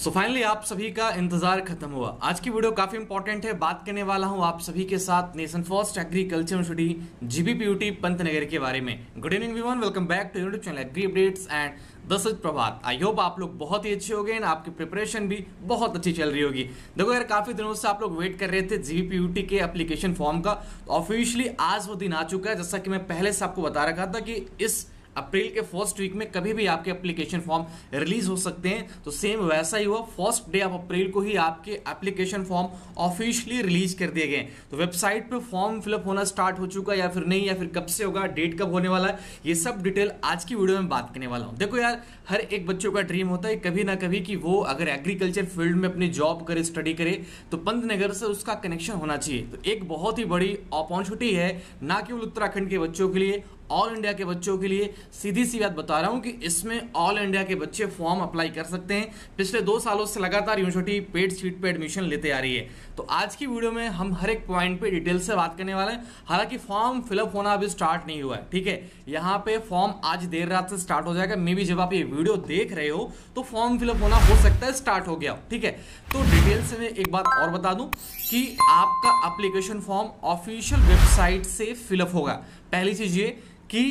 सो so finally आप सभी का इंतज़ार खत्म हुआ। आज की वीडियो काफ़ी इंपॉर्टेंट है। बात करने वाला हूँ आप सभी के साथ nation first agriculture university GBPUT Pantnagar के बारे में। Good evening everyone welcome back to YouTube channel agri updates and this Prabhat I hope आप लोग बहुत ही अच्छे हो गए आपकी प्रिपरेशन भी बहुत अच्छी चल रही होगी। देखो, यार, काफ़ी दिनों से आप लोग वेट कर रहे थे जीबीपीयूटी के एप्लीकेशन फॉर्म का। ऑफिशियली आज वो दिन आ चुका है। जैसा कि मैं पहले से आपको बता रखा था कि इस अप्रैल के फ़र्स्ट वीक में कभी भी आपके एप्लीकेशन फॉर्म रिलीज़ हो सकते हैं। तो सेम वैसा ही हुआ। फ़र्स्ट डे ऑफ़ अप्रैल को ही आपके एप्लीकेशन फॉर्म ऑफिशियली रिलीज़ कर दिए गए। तो वेबसाइट पे फॉर्म फिलअप होना स्टार्ट हो चुका या फिर नहीं, या फिर कब से होगा डेट कब होने वाला है, ये सब डिटेल आज की वीडियो में बात करने वाला हूँ। देखो यार, हर एक बच्चों का ड्रीम होता है कभी ना कभी कि वो अगर एग्रीकल्चर फ़ील्ड में अपनी जॉब करे स्टडी करे तो पंतनगर से उसका कनेक्शन होना चाहिए। तो एक बहुत ही बड़ी अपॉर्चुनिटी है, ना केवल उत्तराखंड के बच्चों के लिए ऑल इंडिया के बच्चों के लिए सीधी सी बात बता रहा हूँ कि इसमें ऑल इंडिया के बच्चे फॉर्म अप्लाई कर सकते हैं। पिछले दो सालों से लगातार यूनिवर्सिटी पेड सीट पर एडमिशन लेते आ रही है। तो आज की वीडियो में हम हर एक पॉइंट पे डिटेल से बात करने वाले हैं। हालाँकि फॉर्म फिलअप होना अभी स्टार्ट नहीं हुआ है, ठीक है? यहाँ पे फॉर्म आज देर रात से स्टार्ट हो जाएगा। मे बी जब आप ये वीडियो देख रहे हो तो फॉर्म फिलअप होना हो सकता है स्टार्ट हो गया, ठीक है? तो डिटेल से मैं एक बात और बता दूँ कि आपका अप्लीकेशन फॉर्म ऑफिशियल वेबसाइट से फिलअप होगा। पहली चीज़ ये कि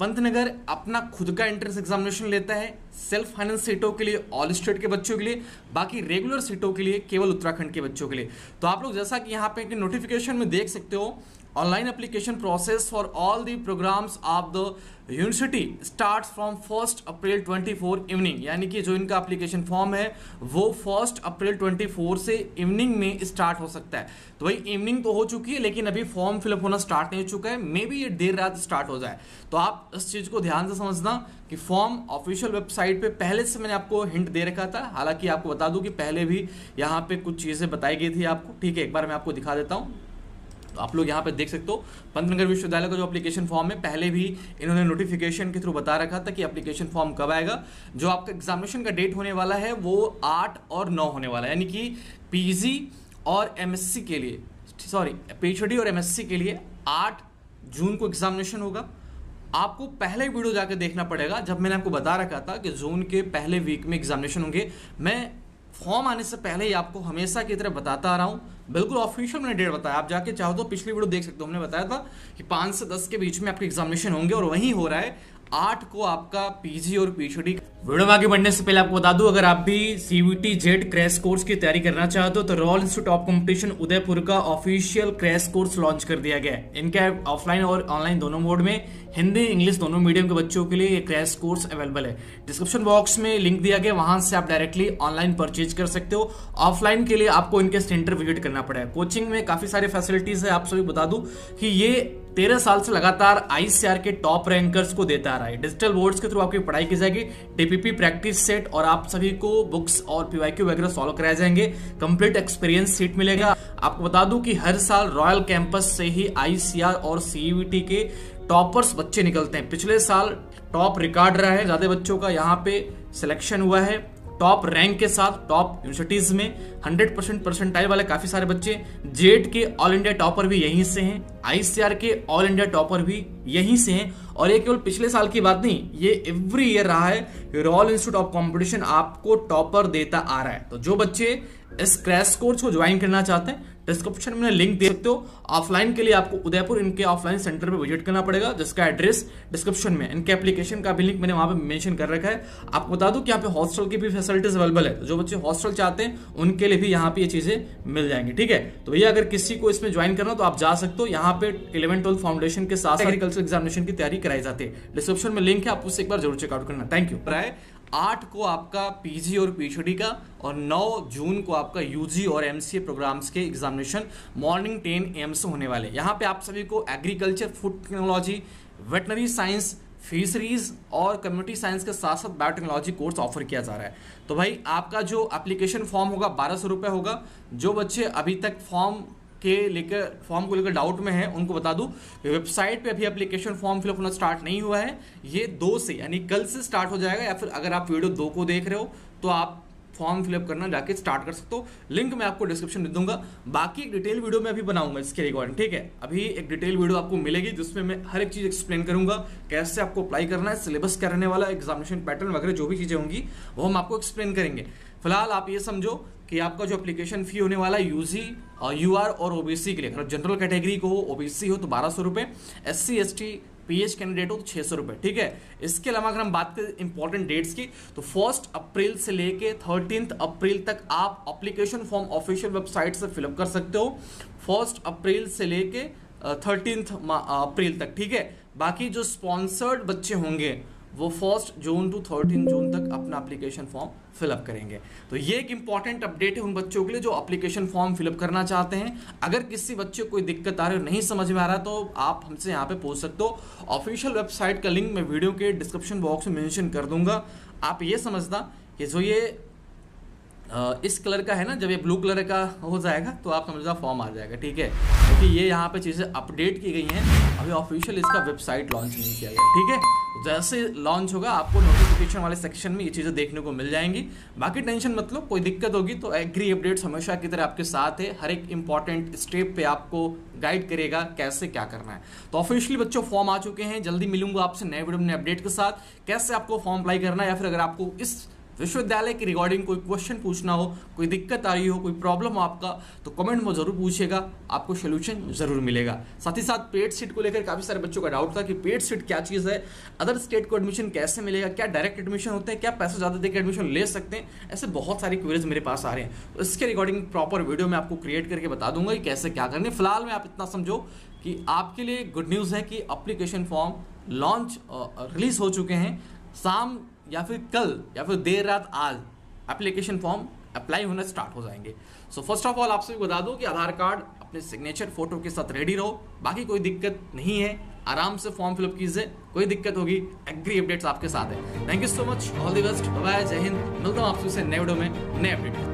पंतनगर अपना खुद का एंट्रेंस एग्जामिनेशन लेता है सेल्फ फाइनेंस सीटों के लिए ऑल स्टेट के बच्चों के लिए, बाकी रेगुलर सीटों के लिए, केवल उत्तराखंड के बच्चों के लिए। तो आप लोग जैसा कि यहाँ पे नोटिफिकेशन में देख सकते हो online application process for all the programs of the university start from first April 24 evening यानी कि जो इनका एप्लीकेशन फॉर्म है, वो फ़र्स्ट अप्रैल 24 से इवनिंग में स्टार्ट हो सकता है। तो भाई इवनिंग तो हो चुकी है, लेकिन अभी फॉर्म फिलअप होना स्टार्ट नहीं हो चुका है। मे बी ये देर रात स्टार्ट हो जाए। तो आप इस चीज़ को ध्यान से समझना कि फॉर्म ऑफिशियल वेबसाइट पे पहले से मैंने आपको हिंट दे रखा था। हालाँकि आपको बता दूँ कि पहले भी यहाँ पे कुछ चीज़ें बताई गई थी आपको। ठीक है, एक बार मैं आपको दिखा देता हूँ। तो आप लोग यहाँ पे देख सकते हो। पंतनगर विश्वविद्यालय का जो एप्लीकेशन फॉर्म है, पहले भी इन्होंने नोटिफिकेशन के थ्रू बता रखा था कि एप्लीकेशन फॉर्म कब आएगा। जो आपका एग्जामिनेशन का डेट होने वाला है, वो आठ और नौ होने वाला है। यानी कि पीजी और एमएससी के लिए सॉरी पीएचडी और एमएससी के लिए आठ जून को एग्जामिनेशन होगा। आपको पहले वीडियो जाकर देखना पड़ेगा। जब मैंने आपको बता रखा था कि जून के पहले वीक में एग्जामिनेशन होंगे, मैं फॉर्म आने से पहले ही आपको हमेशा की तरह बताता आ रहा हूँ। बिल्कुल ऑफिशियल मैंने डेट बताया। आप जाके चाहो तो पिछली वीडियो देख सकते हो। हमने बताया था कि पाँच से दस के बीच में आपके एग्जामिनेशन होंगे और वहीं हो रहा है। आठ को आपका पीजी और पीएचडी। वीडियो में आगे बढ़ने से पहले आपको बता दूँ, अगर आप भी सीवीटी जेट क्रैश कोर्स की तैयारी करना चाहते हो तो royal institute of competition Udaipur का ऑफिशियल क्रैश कोर्स लॉन्च कर दिया गया है। इनके ऑफलाइन और ऑनलाइन दोनों मोड में। हिंदी इंग्लिश दोनों मीडियम के बच्चों के लिए ये क्रैश कोर्स अवेलेबल है। डिस्क्रिप्शन बॉक्स में लिंक दिया गया, वहाँ से आप डायरेक्टली ऑनलाइन परचेज कर सकते हो। ऑफलाइन के लिए आपको इनके सेंटर विज़िट करना पड़ेगा कोचिंग में काफ़ी सारी फैसिलिटीज़ है, आप सभी बता दू कि ये तेरह साल से लगातार आईसीआर के टॉप रैंकर्स को देता आ रहा है। डिजिटल बोर्ड्स के थ्रू आपकी पढ़ाई की जाएगी। टीपीपी प्रैक्टिस सेट और आप सभी को बुक्स और पीवाईक्यू वगैरह सॉल्व कराए जाएँगे। कंप्लीट एक्सपीरियंस सीट मिलेगा। आपको बता दूँ कि हर साल रॉयल कैंपस से ही आईसीआर और सीयूटी के टॉपर्स बच्चे निकलते हैं। पिछले साल टॉप रिकॉर्ड रहा है। ज़्यादा बच्चों का यहाँ पे सिलेक्शन हुआ है। टॉप रैंक के साथ, टॉप यूनिवर्सिटीज में 100 परसेंट परसेंटाइल वाले काफ़ी सारे बच्चे जेट के ऑल इंडिया टॉपर भी यहीं से हैं आईसीआर के ऑल इंडिया टॉपर भी यहीं से हैं और ये केवल पिछले साल की बात नहीं ये एवरी ईयर रहा है रॉयल इंस्टीट्यूट ऑफ़ कॉम्पिटिशन आपको टॉपर देता आ रहा है। तो जो बच्चे इस क्रैश कोर्स को ज्वाइन करना चाहते हैं डिस्क्रिप्शन में लिंक दे सकते हो। ऑफलाइन के लिए आपको उदयपुर इनके ऑफलाइन सेंटर पे विज़िट करना पड़ेगा जिसका एड्रेस डिस्क्रिप्शन में इनके एप्लीकेशन का भी लिंक मैंने वहाँ पे मेंशन कर रखा है। आपको बता दूँ कि यहाँ पे हॉस्टल की भी फैसिलिटीज़ अवेलेबल है। तो जो बच्चे हॉस्टल चाहते हैं उनके लिए भी यहाँ पे ये चीज़ें मिल जाएँगी ठीक है? तो भैया अगर किसी को इसमें ज्वाइन करना तो आप जा सकते हो। यहाँ पे इलेवन ट्वेल्थ फाउंडेशन के साथ एग्रीकल्चर एग्जामिनेशन की तैयारी कराई जाती है। डिस्क्रिप्शन में लिंक है, आप उससे एक बार ज़रूर चेकआउट करना। थैंक यू आठ को आपका पीजी और पीएचडी का और नौ जून को आपका यूजी और एमसीए प्रोग्राम्स के एग्जामिनेशन मॉर्निंग टेन एम होने वाले यहाँ पे आप सभी को agriculture food technology veterinary science fisheries और कम्युनिटी साइंस के साथ साथ बायोटेक्नोलॉजी कोर्स ऑफ़र किया जा रहा है। तो भाई, आपका जो एप्लीकेशन फॉर्म होगा, बारह सौ रुपये होगा। जो बच्चे अभी तक फॉर्म के लेकर फॉर्म को लेकर डाउट में है, उनको बता दूँ। वेबसाइट पे अभी एप्लीकेशन फॉर्म फिलअप होना स्टार्ट नहीं हुआ है। ये दो से, यानी कल से स्टार्ट हो जाएगा, या फिर अगर आप वीडियो दो को देख रहे हो तो आप फॉर्म फिलअप करना, जाके स्टार्ट कर सकते हो। लिंक मैं आपको डिस्क्रिप्शन दे दूँगा। बाकी एक डिटेल वीडियो में अभी बनाऊँगा इसके रिकॉर्डिंग ठीक है? अभी एक डिटेल वीडियो आपको मिलेगी, जिसमें मैं हर एक चीज़ एक्सप्लेन करूँगा, कैसे आपको अप्लाई करना है सिलेबस क्या रहने वाला एग्जामिनेशन पैटर्न वगैरह, जो भी चीज़ें होंगी, वो हम आपको एक्सप्लेन करेंगे। फ़िलहाल आप ये समझो कि आपका जो एप्लीकेशन फ़ी होने वाला है यूजी यू आर और ओबीसी के लिए अगर जनरल कैटेगरी को हो ओबीसी हो तो बारह सौ रुपए S C S T P H candidate हो तो छह सौ रुपए, ठीक है? इसके अलावा अगर हम बात करें इंपॉर्टेंट डेट्स की तो फ़र्स्ट अप्रैल से लेके थर्टीन अप्रैल तक आप अप्लीकेशन फॉर्म ऑफिशियल वेबसाइट से फिलअप कर सकते हो। फ़र्स्ट अप्रैल से लेके थर्टीन अप्रैल तक, ठीक है? बाकी जो स्पॉन्सर्ड बच्चे होंगे वो first June to thirteen June तक अपना अप्लीकेशन फॉर्म फिलअप करेंगे। तो ये एक इंपॉर्टेंट अपडेट है उन बच्चों के लिए जो अप्लीकेशन फॉर्म फिलअप करना चाहते हैं। अगर किसी बच्चे को कोई दिक्कत आ रही है, नहीं समझ में आ रहा तो आप हमसे यहाँ पे पूछ सकते हो। ऑफिशियल वेबसाइट का लिंक मैं वीडियो के डिस्क्रिप्शन बॉक्स में मैंशन कर दूँगा। आप ये समझना कि जो ये इस कलर का है ना, जब ये ब्लू कलर का हो जाएगा तो आप समझ फॉर्म आ जाएगा, ठीक है? क्योंकि ये यहाँ पे चीज़ें अपडेट की गई हैं, अभी ऑफिशियल इसका वेबसाइट लॉन्च नहीं किया गया, ठीक है? तो जैसे लॉन्च होगा, आपको नोटिफिकेशन वाले सेक्शन में ये चीज़ें देखने को मिल जाएँगी। बाकी टेंशन मतलब कोई दिक्कत होगी तो एग्री अपडेट्स हमेशा की तरह आपके साथ है। हर एक इंपॉर्टेंट स्टेप पे आपको गाइड करेगा कैसे क्या करना है। तो ऑफिशियली बच्चों फॉर्म आ चुके हैं, जल्दी मिलूँगा आपसे नए वीडियो अपडेट के साथ। कैसे आपको फॉर्म अप्लाई करना है, या फिर अगर आपको इस विश्वविद्यालय के रिगार्डिंग कोई क्वेश्चन पूछना हो, कोई दिक्कत आ रही हो, कोई प्रॉब्लम हो आपका तो कमेंट में ज़रूर पूछेगा आपको सोल्यूशन ज़रूर मिलेगा। साथ ही साथ पेड सीट को लेकर काफ़ी सारे बच्चों का डाउट था कि पेड सीट क्या चीज़ है अदर स्टेट को एडमिशन कैसे मिलेगा, क्या डायरेक्ट एडमिशन होते हैं, क्या पैसे ज़्यादा देकर एडमिशन ले सकते हैं, ऐसे बहुत सारी क्वेरीज मेरे पास आ रहे हैं। तो इसके रिगार्डिंग प्रॉपर वीडियो में आपको क्रिएट करके बता दूँगा कि कैसे क्या करने फ़िलहाल में आप इतना समझो कि आपके लिए गुड न्यूज़ है कि अप्लीकेशन फॉर्म लॉन्च रिलीज़ हो चुके हैं। शाम या फिर कल, या फिर देर रात आज एप्लीकेशन फॉर्म अप्लाई होना स्टार्ट हो जाएँगे। सो फ़र्स्ट ऑफ़ ऑल आपसे बता दूँ कि आधार कार्ड अपने सिग्नेचर फ़ोटो के साथ रेडी रहो। बाकी कोई दिक्कत नहीं है। आराम से फॉर्म फिलअप कीजिए। कोई दिक्कत होगी एग्री अपडेट्स आपके साथ है। Thank you so much all the best bye जय हिंद मिलता हूँ आपसे नए वीडियो में। नए अपडेट